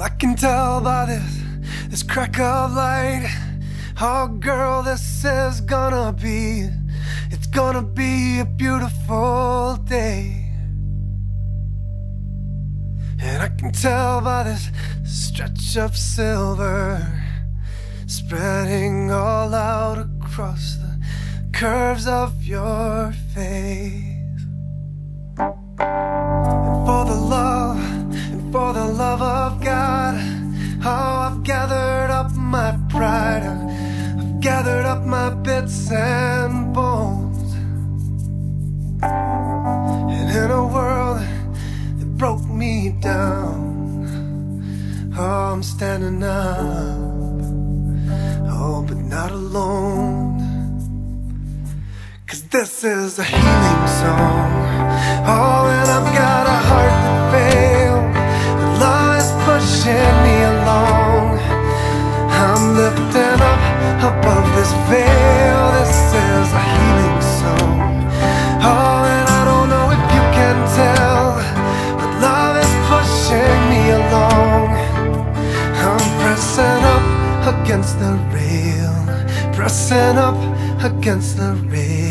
I can tell by this, this crack of light. Oh, girl, this is gonna be, it's gonna be a beautiful day. And I can tell by this stretch of silver spreading all out across the curves of your face. Up my bits and bones. And in a world that broke me down, oh, I'm standing up. Oh, but not alone. Cause this is a healing song. Oh, and I've got against the rail, pressing up against the rail.